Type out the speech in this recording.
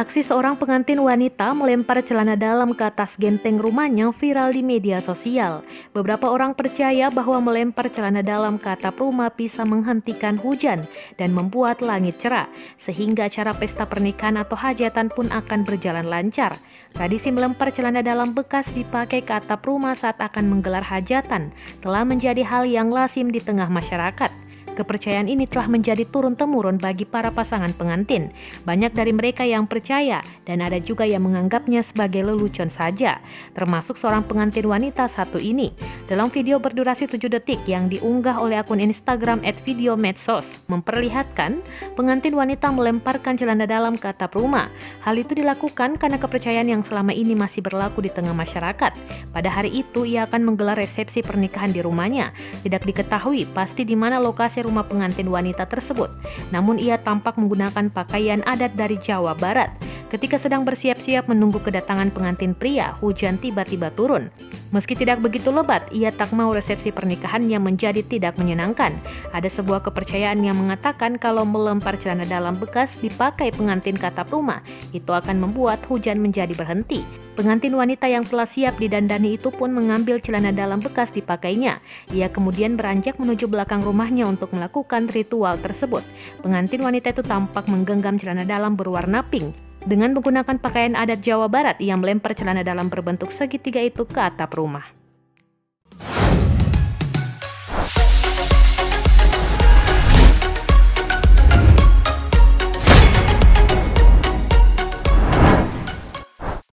Aksi seorang pengantin wanita melempar celana dalam ke atas genteng rumahnya viral di media sosial. Beberapa orang percaya bahwa melempar celana dalam ke atap rumah bisa menghentikan hujan dan membuat langit cerah, sehingga acara pesta pernikahan atau hajatan pun akan berjalan lancar. Tradisi melempar celana dalam bekas dipakai ke atap rumah saat akan menggelar hajatan telah menjadi hal yang lazim di tengah masyarakat. Kepercayaan ini telah menjadi turun-temurun bagi para pasangan pengantin. Banyak dari mereka yang percaya dan ada juga yang menganggapnya sebagai lelucon saja, termasuk seorang pengantin wanita satu ini. Dalam video berdurasi 7 detik yang diunggah oleh akun Instagram @videomedsos memperlihatkan pengantin wanita melemparkan celana dalam ke atap rumah. Hal itu dilakukan karena kepercayaan yang selama ini masih berlaku di tengah masyarakat. Pada hari itu ia akan menggelar resepsi pernikahan di rumahnya. Tidak diketahui pasti di mana lokasi rumah pengantin wanita tersebut. Namun ia tampak menggunakan pakaian adat dari Jawa Barat. Ketika sedang bersiap-siap menunggu kedatangan pengantin pria, hujan tiba-tiba turun. Meski tidak begitu lebat, ia tak mau resepsi pernikahannya menjadi tidak menyenangkan. Ada sebuah kepercayaan yang mengatakan kalau melempar celana dalam bekas dipakai pengantin ke rumah, itu akan membuat hujan menjadi berhenti. Pengantin wanita yang telah siap didandani itu pun mengambil celana dalam bekas dipakainya. Ia kemudian beranjak menuju belakang rumahnya untuk melakukan ritual tersebut. Pengantin wanita itu tampak menggenggam celana dalam berwarna pink. Dengan menggunakan pakaian adat Jawa Barat, ia melempar celana dalam berbentuk segitiga itu ke atap rumah.